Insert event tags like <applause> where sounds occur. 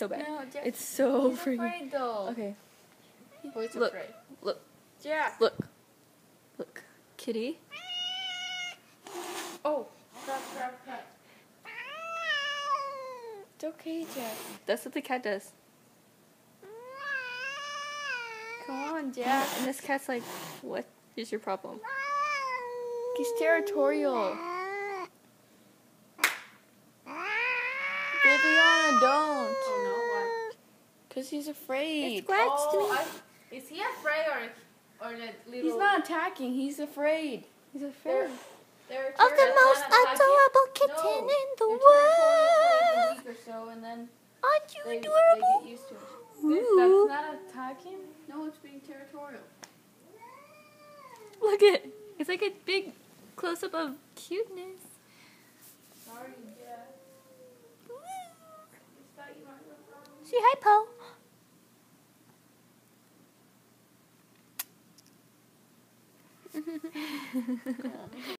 so bad. No, Jack. It's so freaking. afraid though. Okay, he's Look. afraid. look, Jack. look, look, kitty. Oh, crap, crap, crap. It's okay, Jack. That's what the cat does. Come on, Jack. And this cat's like, what is your problem? He's territorial. Bibiana, don't. Oh no, what? Cause he's afraid. It's glad Oh, to me. I, is he afraid or or the little? He's not attacking. He's afraid. He's They're, afraid. they're Of the most adorable kitten No, in the They're for world. like a week or so, and then Aren't you they adorable? get used to it. This, Ooh. that's not attacking. No, it's being territorial. Look at it. it's like a big close up of cuteness. Sorry, Jack. Just thought you <laughs>